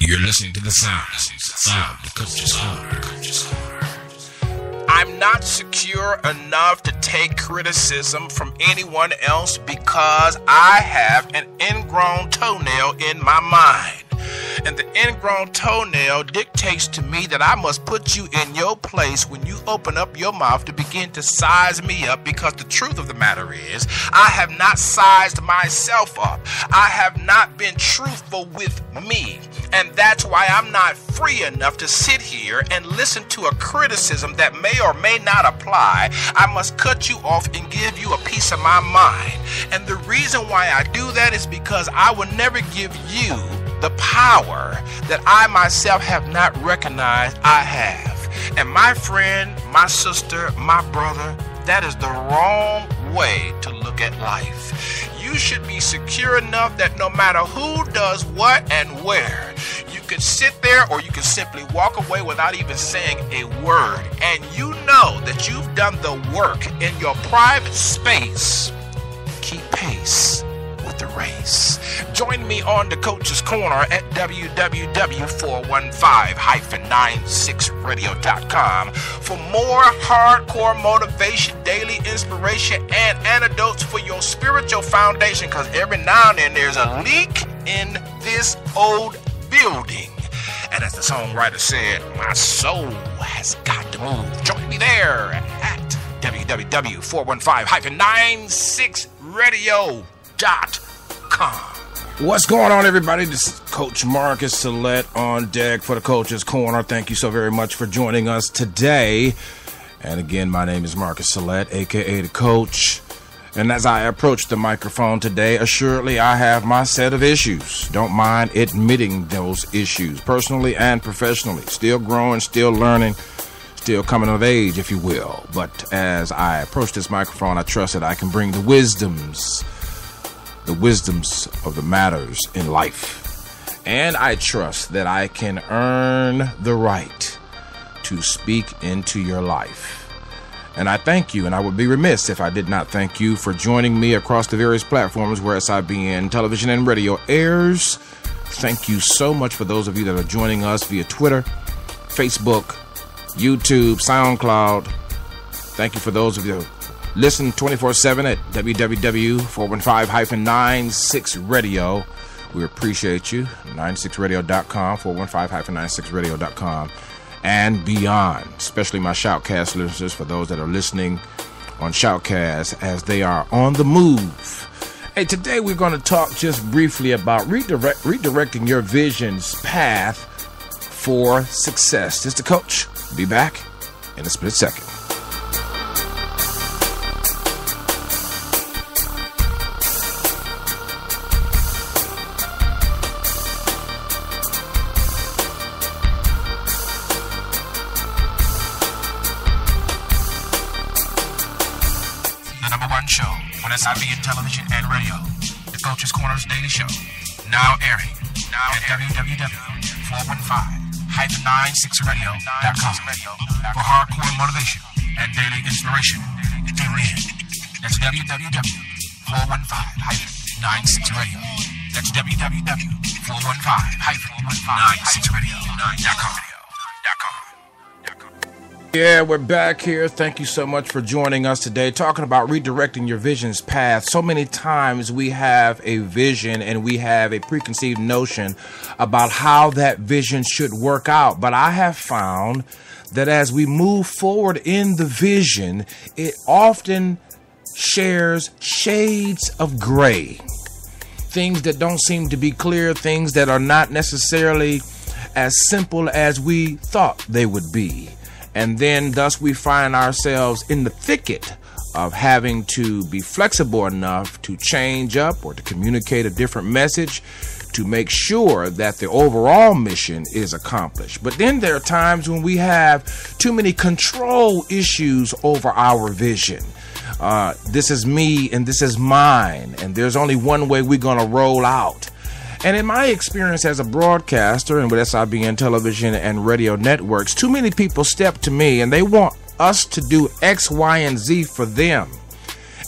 You're listening to the sound. I'm not secure enough to take criticism from anyone else because I have an ingrown toenail in my mind. And the ingrown toenail dictates to me that I must put you in your place when you open up your mouth to begin to size me up because the truth of the matter is, I have not sized myself up. I have not been truthful with me. And that's why I'm not free enough to sit here and listen to a criticism that may or may not apply. I must cut you off and give you a piece of my mind. And the reason why I do that is because I will never give you the power that I myself have not recognized I have. And my friend, my sister, my brother, that is the wrong way to look at life. You should be secure enough that no matter who does what and where, you can sit there or you can simply walk away without even saying a word. And you know that you've done the work in your private space. Keep pace the race. Join me on the Coach's Corner at www.415-96radio.com for more hardcore motivation, daily inspiration, and antidotes for your spiritual foundation. Because every now and then there's a leak in this old building. And as the songwriter said, my soul has got to move. Join me there at www.415-96radio.com. What's going on, everybody? This is Coach Marcus Salette on deck for the Coach's Corner. Thank you so very much for joining us today. And again, my name is Marcus Salette, aka the Coach. And as I approach the microphone today, assuredly I have my set of issues. Don't mind admitting those issues, personally and professionally. Still growing, still learning, still coming of age, if you will. But as I approach this microphone, I trust that I can bring the wisdoms the wisdoms of the matters in life. And I trust that I can earn the right to speak into your life. And I thank you, and I would be remiss if I did not thank you for joining me across the various platforms where SIBN television and radio airs. Thank you so much for those of you that are joining us via Twitter, Facebook, YouTube, SoundCloud. Thank you for those of you Listen 24 7 at www.415-96radio. We appreciate you. 96radio.com, 415-96radio.com, and beyond. Especially my Shoutcast listeners, for those that are listening on Shoutcast as they are on the move. Hey, today we're going to talk just briefly about redirect, redirecting your vision's path for success. This is the coach. Be back in a split second. www.415-960radio.com for hardcore motivation and daily inspiration. Tune in. That's www.415-960radio. That's www.415-960radio.com. Yeah, we're back here. Thank you so much for joining us today, talking about redirecting your vision's path. So many times we have a vision and we have a preconceived notion about how that vision should work out. But I have found that as we move forward in the vision, it often shares shades of gray. Things that don't seem to be clear, things that are not necessarily as simple as we thought they would be and then thus we find ourselves in the thicket of having to be flexible enough to change up or to communicate a different message to make sure that the overall mission is accomplished. But then there are times when we have too many control issues over our vision. Uh, this is me and this is mine, and there's only one way we're going to roll out. And in my experience as a broadcaster and with SIBN television and radio networks, too many people step to me and they want us to do X, Y, and Z for them.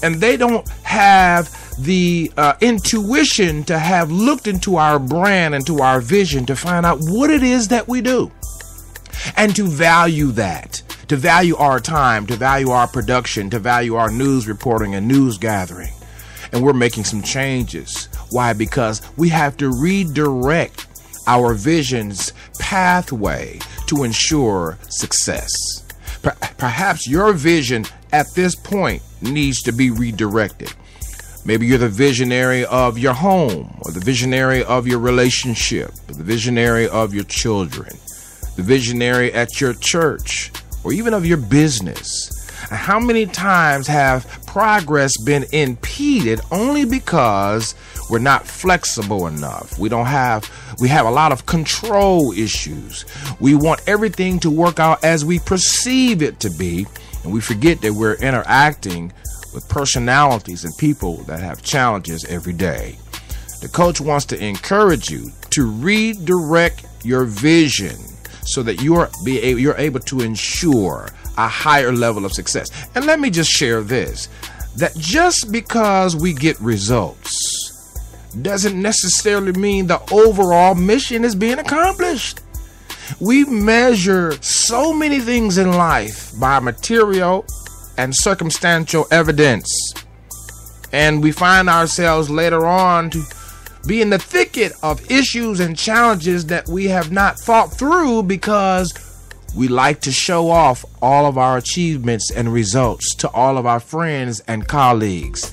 And they don't have the uh, intuition to have looked into our brand and to our vision to find out what it is that we do and to value that, to value our time, to value our production, to value our news reporting and news gathering. And we're making some changes. Why? Because we have to redirect our vision's pathway to ensure success. Perhaps your vision at this point needs to be redirected. Maybe you're the visionary of your home, or the visionary of your relationship, the visionary of your children, the visionary at your church, or even of your business. How many times have progress been impeded only because we're not flexible enough? We don't have, we have a lot of control issues. We want everything to work out as we perceive it to be, and we forget that we're interacting with personalities and people that have challenges every day. The coach wants to encourage you to redirect your vision so that you're be able, you're able to ensure a higher level of success. And let me just share this that just because we get results doesn't necessarily mean the overall mission is being accomplished. We measure so many things in life by material and circumstantial evidence. And we find ourselves later on to be in the thicket of issues and challenges that we have not thought through because we like to show off all of our achievements and results to all of our friends and colleagues.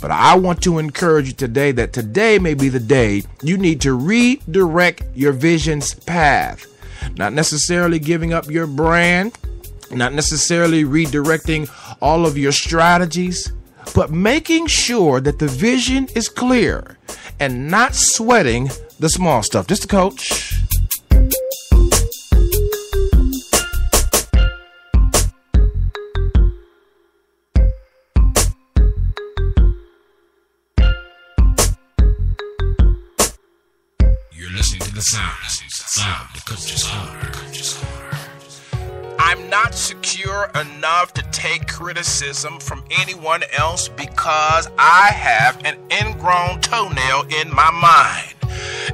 But I want to encourage you today that today may be the day you need to redirect your vision's path. Not necessarily giving up your brand, not necessarily redirecting all of your strategies, but making sure that the vision is clear and not sweating the small stuff. Just a coach. The sound, sound the corner. I'm not secure enough to take criticism from anyone else because I have an ingrown toenail in my mind.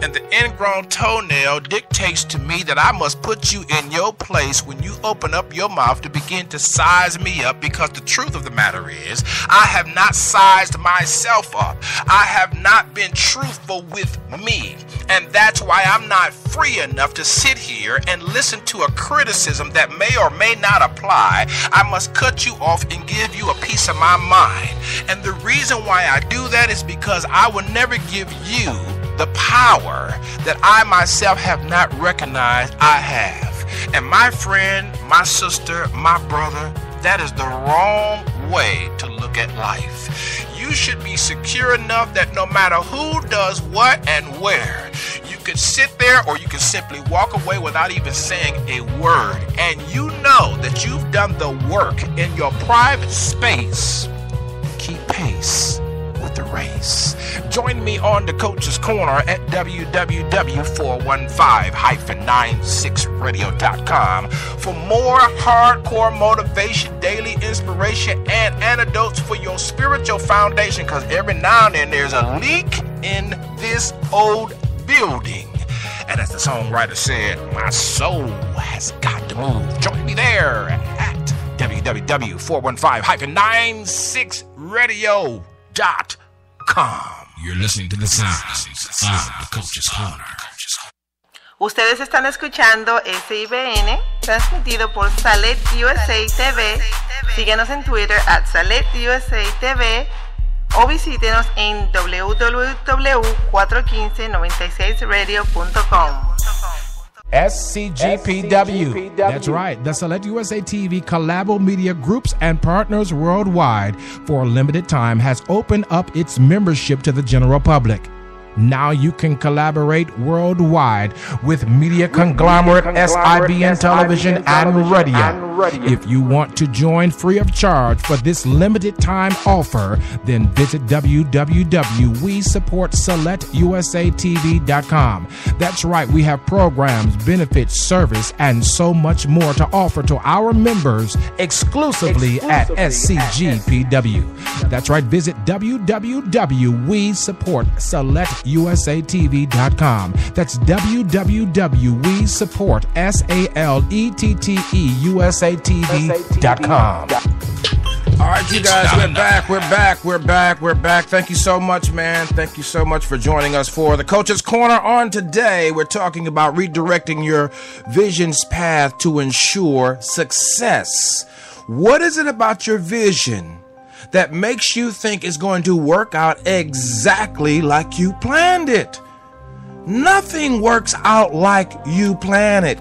And the ingrown toenail dictates to me that I must put you in your place when you open up your mouth to begin to size me up because the truth of the matter is, I have not sized myself up. I have not been truthful with me. And that's why I'm not free enough to sit here and listen to a criticism that may or may not apply. I must cut you off and give you a piece of my mind. And the reason why I do that is because I will never give you the power that I myself have not recognized I have. And my friend, my sister, my brother, that is the wrong way to look at life. You should be secure enough that no matter who does what and where, you could sit there or you can simply walk away without even saying a word. And you know that you've done the work in your private space. Keep pace with the race. Join me on the Coach's Corner at www.415-96radio.com for more hardcore motivation, daily inspiration, and antidotes for your spiritual foundation. Because every now and then there's a leak in this old building. And as the songwriter said, my soul has got to move. Join me there at www.415-96radio.com. You're listening to the sound, sound the coach's corner. Ustedes están escuchando SIBN, transmitido por Salet USA TV. Síguenos en Twitter at Salet USA TV o visítenos en www.41596radio.com. SCGPW. That's right. The Salette USA TV Collabo Media Groups and partners worldwide for a limited time has opened up its membership to the general public. Now you can collaborate worldwide with media conglomerate SIBN Television and Radio. If you want to join free of charge for this limited time offer, then visit www.WeSupportSaletteUSATV.com. That's right, we have programs, benefits, service, and so much more to offer to our members exclusively, at SCGPW. That's right, visit www.WeSupportSaletteUSATV.com. That's www.WeSupportSaletteUSATV.com. All right, you guys, we're back. We're back. We're back. We're back. Thank you so much, man. Thank you so much for joining us for the Coach's Corner. On today, we're talking about redirecting your vision's path to ensure success. What is it about your vision that makes you think it's going to work out exactly like you planned it? Nothing works out like you plan it.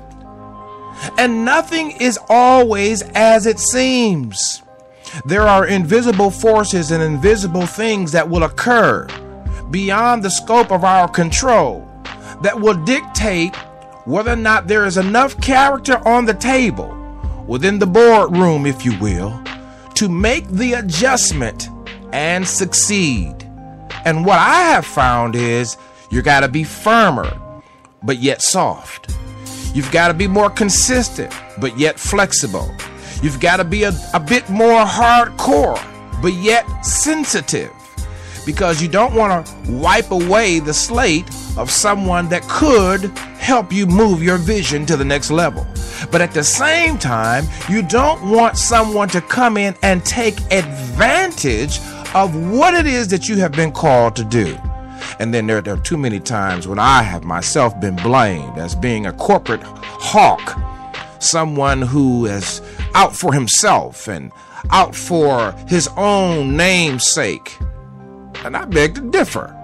And nothing is always as it seems. There are invisible forces and invisible things that will occur beyond the scope of our control that will dictate whether or not there is enough character on the table, within the boardroom, if you will, to make the adjustment and succeed. And what I have found is you got to be firmer, but yet soft. You've got to be more consistent, but yet flexible. You've got to be a, a bit more hardcore, but yet sensitive. Because you don't want to wipe away the slate of someone that could help you move your vision to the next level. But at the same time, you don't want someone to come in and take advantage of what it is that you have been called to do. And then there, there, are too many times when I have myself been blamed as being a corporate hawk, someone who is out for himself and out for his own namesake. And I beg to differ.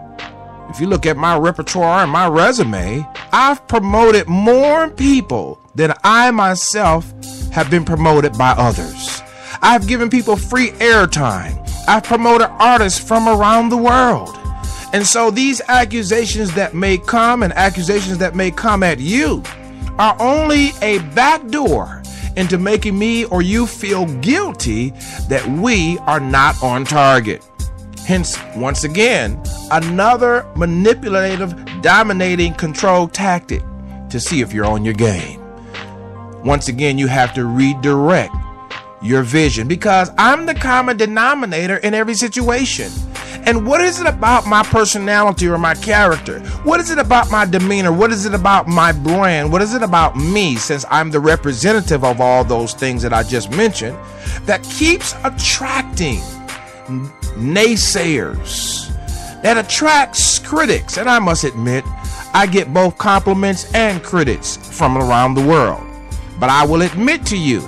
If you look at my repertoire and my resume, I've promoted more people than I myself have been promoted by others. I've given people free airtime. I've promoted artists from around the world. And so these accusations that may come and accusations that may come at you are only a backdoor into making me or you feel guilty that we are not on target. Hence, once again, another manipulative, dominating control tactic to see if you're on your game. Once again, you have to redirect your vision because I'm the common denominator in every situation. And what is it about my personality or my character? What is it about my demeanor? What is it about my brand? What is it about me, since I'm the representative of all those things that I just mentioned, that keeps attracting naysayers, that attracts critics? And I must admit, I get both compliments and critics from around the world. But I will admit to you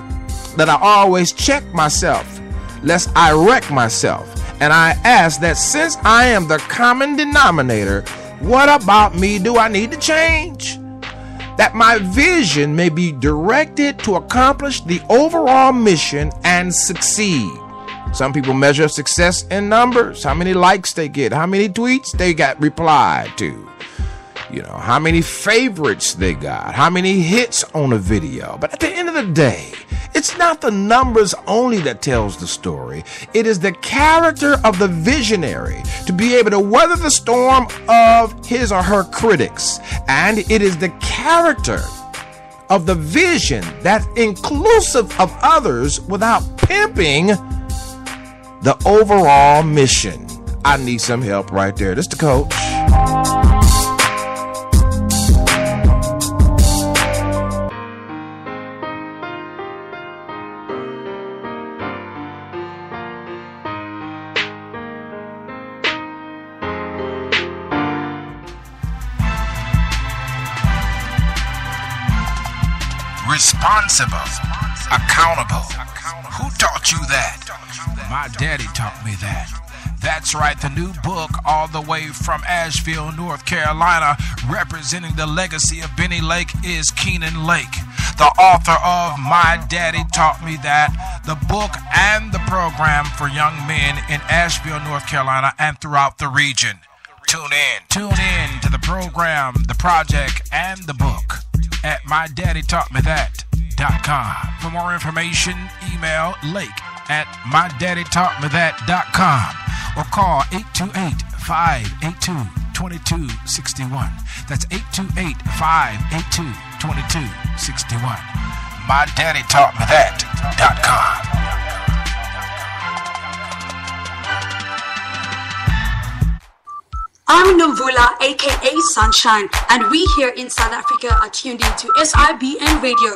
that I always check myself, lest I wreck myself. And I ask that since I am the common denominator, what about me do I need to change? That my vision may be directed to accomplish the overall mission and succeed. Some people measure success in numbers, how many likes they get, how many tweets they got replied to, you know, how many favorites they got, how many hits on a video. But at the end of the day, it's not the numbers only that tells the story. It is the character of the visionary to be able to weather the storm of his or her critics. And it is the character of the vision that's inclusive of others without pimping the overall mission. I need some help right there. This the coach. responsible, accountable. Who taught you that? My daddy taught me that. That's right, the new book, all the way from Asheville, North Carolina, representing the legacy of Benny Lake, is Keenan Lake, the author of My Daddy Taught Me That, the book and the program for young men in Asheville, North Carolina, and throughout the region. Tune in. Tune in to the program, the project, and the book at mydaddytaughtmethat.com. For more information, email lake at mydaddytaughtmethat.com or call 828 582 2261. That's 828 582 2261. MyDaddyTaughtMeThat.com. I'm Nomvula, aka Sunshine, and we here in South Africa are tuned into SIBN Radio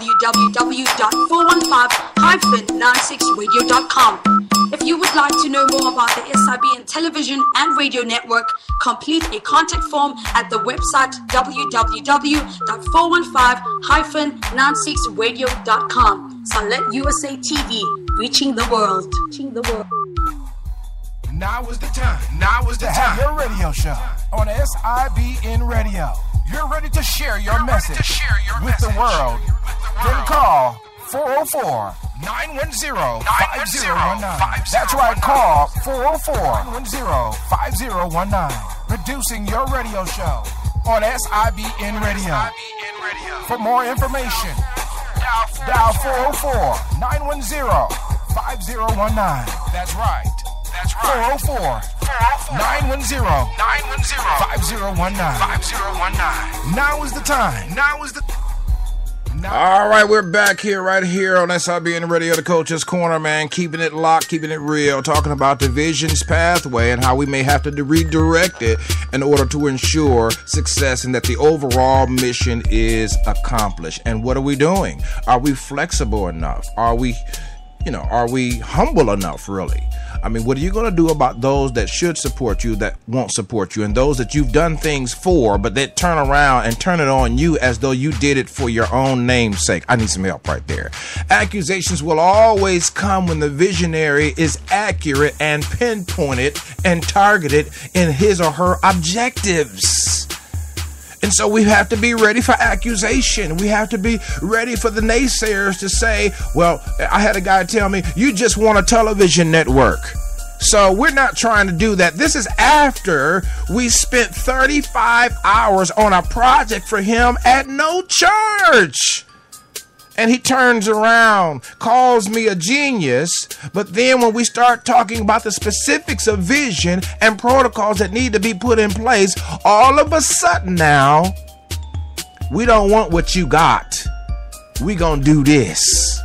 www.415-96radio.com. If you would like to know more about the SIBN television and radio network, complete a contact form at the website www.415-96radio.com. Salette USA TV, reaching the world. Reaching the world. Now is the time. Now is the to time. have your radio show on SIBN Radio. You're ready to share your You're message share your with, the world. with the Then call 404 910 5019. That's right, call 404 5019. Producing your radio show on SIBN Radio. For more information, Dial oh dial 404 910 5019. That's right. That's right. 404 910 910 5019. 5019. Now is the time. Now is the All right, we're back here, right here on SIBN Radio, the Coach's Corner, man. Keeping it locked, keeping it real, talking about the vision's pathway and how we may have to redirect it in order to ensure success and that the overall mission is accomplished. And what are we doing? Are we flexible enough? Are we, you know, are we humble enough, really? I mean, what are you going to do about those that should support you that won't support you, and those that you've done things for, but that turn around and turn it on you as though you did it for your own name's sake? I need some help right there. Accusations will always come when the visionary is accurate and pinpointed and targeted in his or her objectives. And so we have to be ready for accusation. We have to be ready for the naysayers to say, well, I had a guy tell me, you just want a television network. So we're not trying to do that. This is after we spent 35 hours on a project for him at no charge. And he turns around, calls me a genius. But then when we start talking about the specifics of vision and protocols that need to be put in place, all of a sudden now, we don't want what you got. We gonna do this.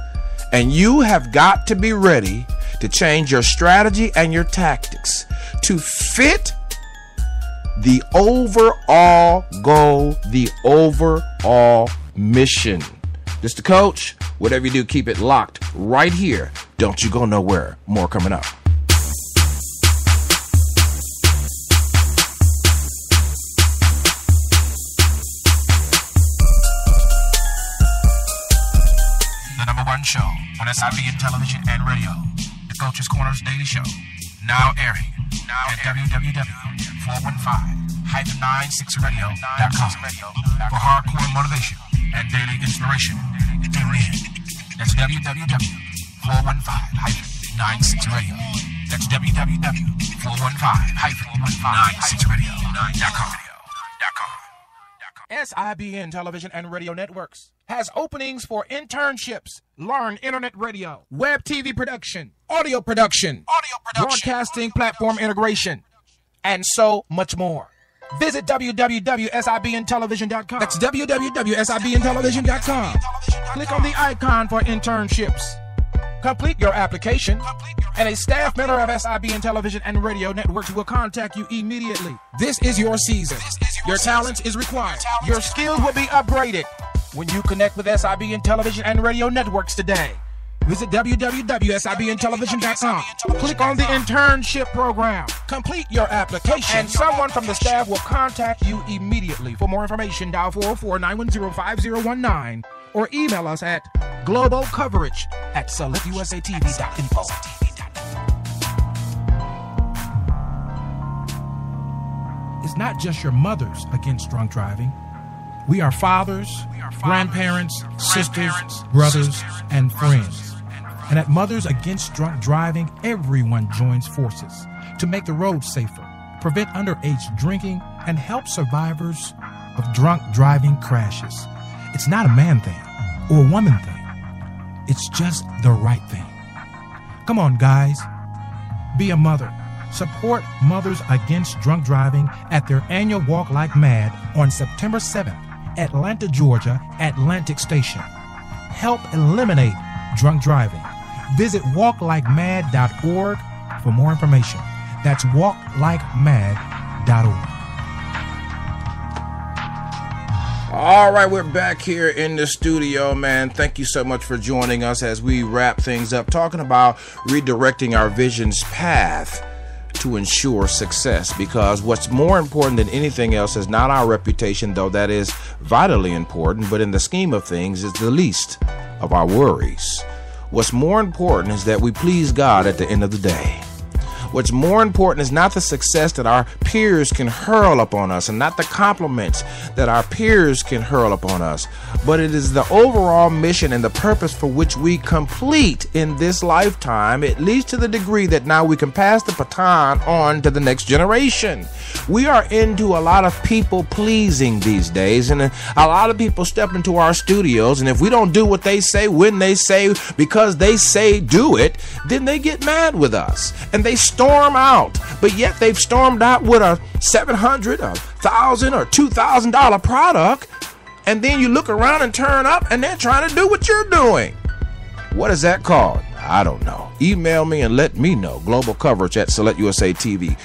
And you have got to be ready to change your strategy and your tactics to fit the overall goal, the overall mission. This the coach. Whatever you do, keep it locked right here. Don't you go nowhere. More coming up. the number one show on SIBN television and radio. The Coach's Corners Daily Show. Now airing now at www.415-96radio.com for hardcore motivation and daily inspiration. Tune in. That's www.415-96radio. That's www.415-96radio.com. SIBN Television and Radio Networks has openings for internships. Learn internet radio, web TV production, audio production, Audio production. broadcasting platform integration, and so much more. Visit www.sibntelevision.com. That's www.sibntelevision.com. Click on the icon for internships. Complete your application, and a staff member of SIBN Television and Radio Networks will contact you immediately. This is your season. Your talent is required. Your skills will be upgraded when you connect with SIBN Television and Radio Networks today. Visit www.sibntelevision.com. Click on the internship program. Complete your application, and someone from the staff will contact you immediately. For more information, dial 404 910 5019 or email us at globalcoverage at saletteusatv.info. It's not just your mothers against drunk driving. We are fathers, grandparents, sisters, brothers, and friends. And at Mothers Against Drunk Driving, everyone joins forces to make the roads safer, prevent underage drinking, and help survivors of drunk driving crashes. It's not a man thing or a woman thing, it's just the right thing. Come on, guys. Be a mother. Support Mothers Against Drunk Driving at their annual Walk Like Mad on September 7th, Atlanta, Georgia, Atlantic Station. Help eliminate drunk driving. Visit walklikemad.org for more information. That's walklikemad.org. All right, we're back here in the studio, man. Thank you so much for joining us as we wrap things up, talking about redirecting our vision's path to ensure success. Because what's more important than anything else is not our reputation, though that is vitally important, but in the scheme of things, is the least of our worries. What's more important is that we please God at the end of the day. What's more important is not the success that our peers can hurl upon us and not the compliments that our peers can hurl upon us, but it is the overall mission and the purpose for which we complete in this lifetime, at least to the degree that now we can pass the baton on to the next generation. We are into a lot of people pleasing these days, and a lot of people step into our studios, and if we don't do what they say when they say because they say do it, then they get mad with us and they storm out. But yet they've stormed out with a seven hundred, a thousand, or two thousand dollar product, and then you look around and turn up, and they're trying to do what you're doing. What is that called? I don't know. Email me and let me know. Global coverage at Salette USA TV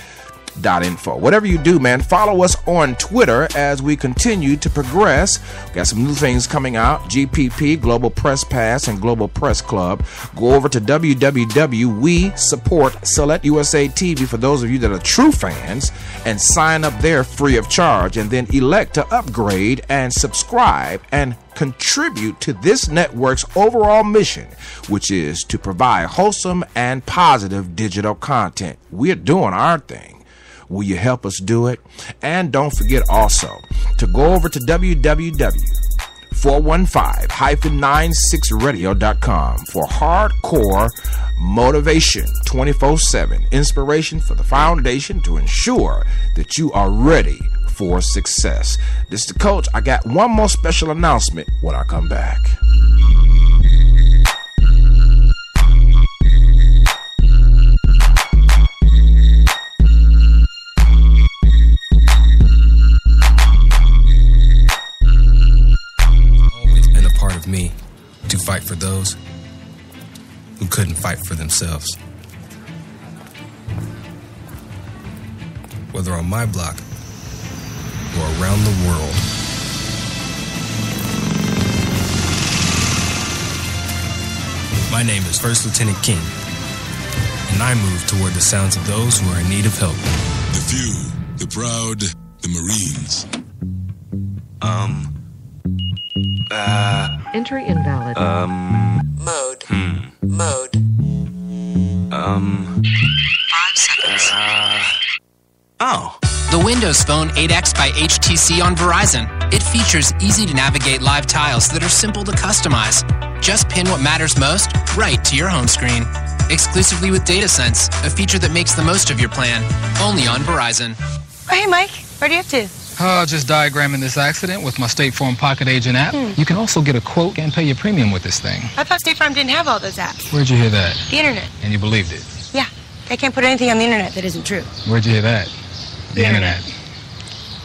info. Whatever you do, man, follow us on Twitter as we continue to progress. We got some new things coming out GPP, Global Press Pass, and Global Press Club. Go over to www. We support Salette USA TV for those of you that are true fans and sign up there free of charge and then elect to upgrade and subscribe and contribute to this network's overall mission, which is to provide wholesome and positive digital content. We're doing our thing. Will you help us do it? And don't forget also to go over to www.415-96radio.com for hardcore motivation 24-7 inspiration for the foundation to ensure that you are ready for success. This is the coach. I got one more special announcement when I come back. Fight for those who couldn't fight for themselves. Whether on my block or around the world. My name is First Lieutenant King, and I move toward the sounds of those who are in need of help. The few, the proud, the Marines. Um, uh, Entry invalid. Um. Mode. Hmm. Mode. Um. Five seconds. Uh, oh. The Windows Phone 8X by HTC on Verizon. It features easy to navigate live tiles that are simple to customize. Just pin what matters most right to your home screen. Exclusively with DataSense, a feature that makes the most of your plan. Only on Verizon. Oh, hey, Mike. Where do you have to? Uh, just diagramming this accident with my State Farm Pocket Agent app. Hmm. You can also get a quote and pay your premium with this thing. I thought State Farm didn't have all those apps. Where'd you hear that? The internet. And you believed it? Yeah. They can't put anything on the internet that isn't true. Where'd you hear that? The, The internet. internet.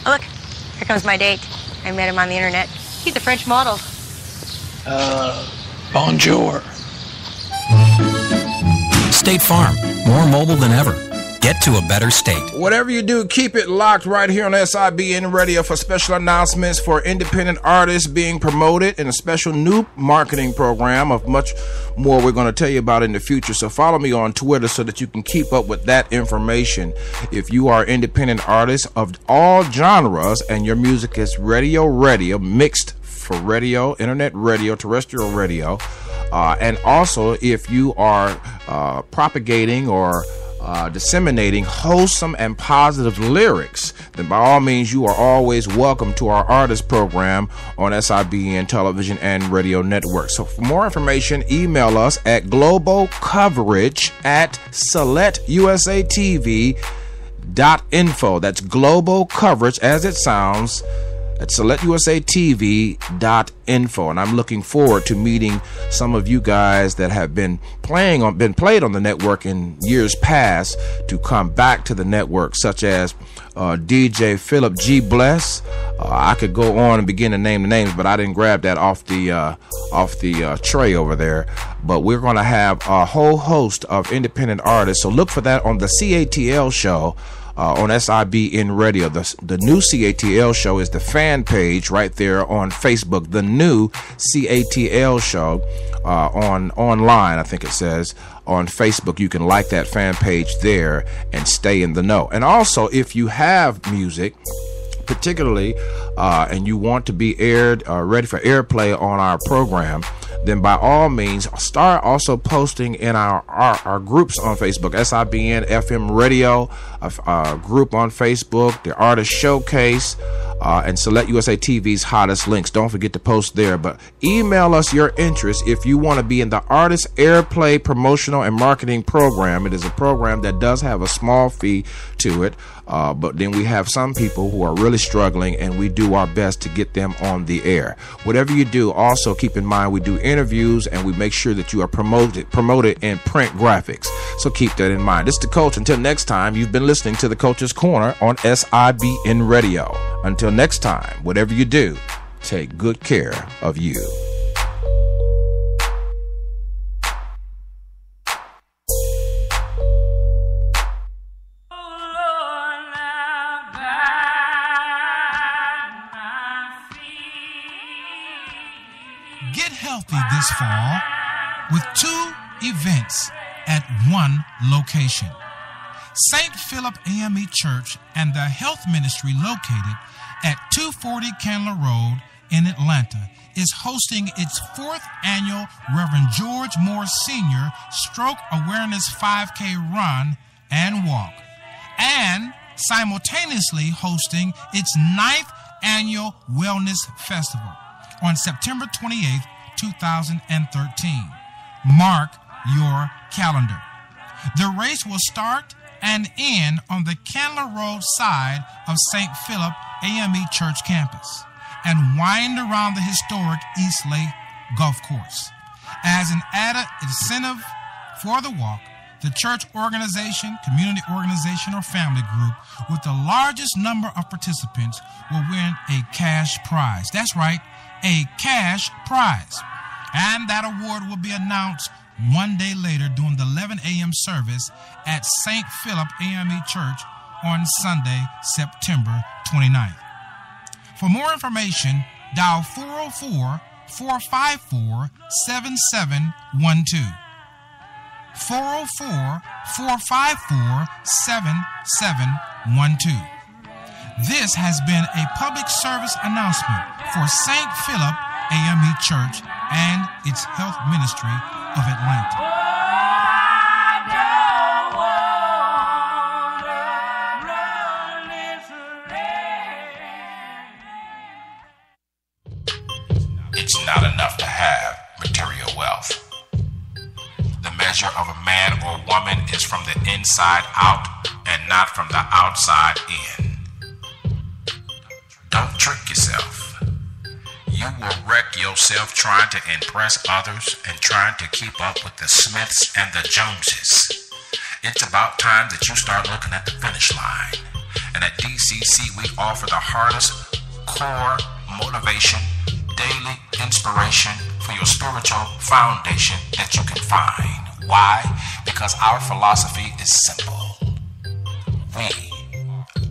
Oh, look. Here comes my date. I met him on the internet. He's a French model. Uh, bonjour. State Farm, more mobile than ever. Get to a better state. Whatever you do, keep it locked right here on SIBN Radio for special announcements for independent artists being promoted and a special new marketing program of much more we're going to tell you about in the future. So follow me on Twitter so that you can keep up with that information. If you are independent artists of all genres and your music is radio radio mixed for radio, internet radio, terrestrial radio, uh, and also if you are uh, propagating or uh, disseminating wholesome and positive lyrics, then by all means, you are always welcome to our artist program on SIBN Television and Radio Network. So, for more information, email us at global coverage at saletteusatv.com SaletteUSATV.info. That's global coverage as it sounds at saletteusatv.info. And I'm looking forward to meeting some of you guys that have been playing on, been played on the network in years past to come back to the network, such as uh, DJ Philip G. Bless. Uh, I could go on and begin to name the names, but I didn't grab that off the uh, off the uh, tray over there. But we're going to have a whole host of independent artists, so look for that on the CATL show uh, on SIBN Radio. The, the new CATL show is the fan page right there on Facebook. The new CATL show uh, on online, I think it says on Facebook. You can like that fan page there and stay in the know. And also, if you have music, particularly, uh, and you want to be aired, uh, ready for airplay on our program, then by all means, start also posting in our, our, our groups on Facebook, SIBN FM Radio, a, a group on Facebook, the Artist Showcase, uh, and Salette USA TV's hottest links. Don't forget to post there. But email us your interest if you want to be in the Artist Airplay Promotional and Marketing Program. It is a program that does have a small fee to it. Uh, but then we have some people who are really struggling, and we do our best to get them on the air. Whatever you do, also keep in mind we do interviews and we make sure that you are promoted promoted in print graphics. So keep that in mind. This is the coach. Until next time, you've been listening to the Coach's Corner on SIBN Radio. Until next time, whatever you do, take good care of you. This fall with two events at one location. St. Philip AME Church and the Health Ministry located at 240 Candler Road in Atlanta is hosting its fourth annual Reverend George Moore Sr. Stroke Awareness 5K Run and Walk, and simultaneously hosting its ninth annual Wellness Festival on September 28, 2013. Mark your calendar. The race will start and end on the Candler Road side of St. Philip AME Church campus and wind around the historic East Lake Golf Course. As an added incentive for the walk, the church organization, community organization, or family group with the largest number of participants will win a cash prize. That's right, a cash prize. And that award will be announced one day later during the 11 a.m. service at St. Philip AME Church on Sunday, September 29th. For more information, dial 404 454 7712. 404 454 7712. This has been a public service announcement for St. Philip AME Church and its health ministry of Atlanta. It's not enough to have material wealth. The measure of a man or woman is from the inside out and not from the outside in. Don't trick yourself. You will wreck yourself trying to impress others and trying to keep up with the Smiths and the Joneses. It's about time that you start looking at the finish line. And at DCC, we offer the hardest core motivation, daily inspiration for your spiritual foundation that you can find. Why? Because our philosophy is simple. We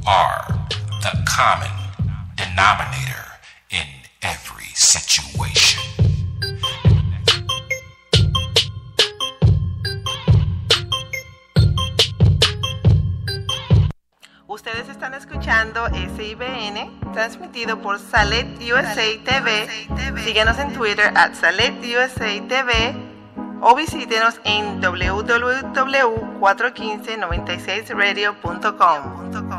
are the common denominator situation. Ustedes están escuchando SIBN, transmitido por Salet USA TV. Síguenos en Twitter at Salet USA TV o visítenos en www.41596radio.com.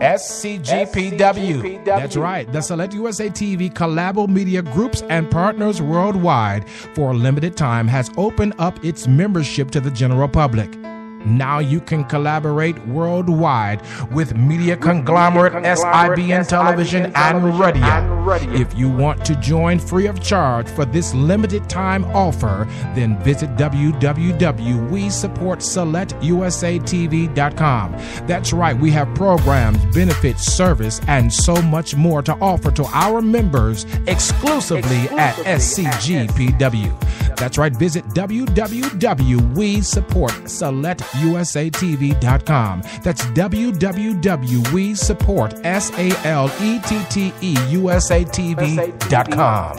SCGPW. That's right. The Salette USA TV Collabo Media Groups and partners worldwide for a limited time has opened up its membership to the general public. Now you can collaborate worldwide with media conglomerate SIBN Television and Radio. If you want to join free of charge for this limited time offer, then visit www.WeSupportSaletteUSATV.com. That's right, we have programs, benefits, service, and so much more to offer to our members exclusively at SCGPW. That's right, visit www.WeSupportSaletteUSATV.com. That's www.WeSupportSaletTV.com.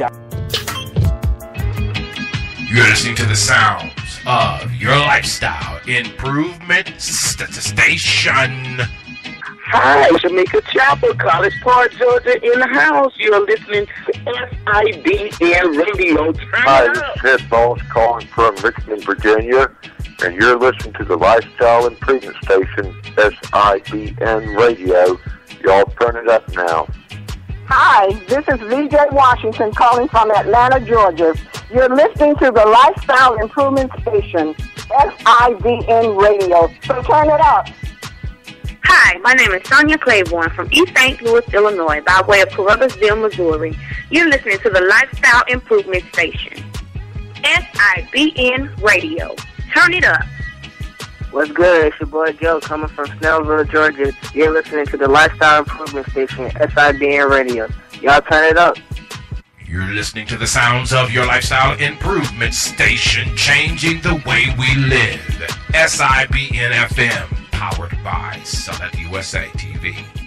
You're listening to the sounds of your lifestyle improvement st- station. Hi, Jamaica Chapel, College Park, Georgia, in the house. You're listening to SIBN Radio. Turn Hi, it this up. is Ted Bones calling from Richmond, Virginia, and you're listening to the Lifestyle Improvement Station, SIBN Radio. Y'all turn it up now. Hi, this is VJ Washington calling from Atlanta, Georgia. You're listening to the Lifestyle Improvement Station, SIBN Radio. So turn it up. Hi, my name is Sonia Claiborne from East St. Louis, Illinois, by way of Columbusville, Missouri. You're listening to the Lifestyle Improvement Station, SIBN Radio. Turn it up. What's good? It's your boy Joe coming from Snellville, Georgia. You're listening to the Lifestyle Improvement Station, SIBN Radio. Y'all turn it up. You're listening to the sounds of your lifestyle improvement station, changing the way we live. SIBN FM, powered by Salette USA TV.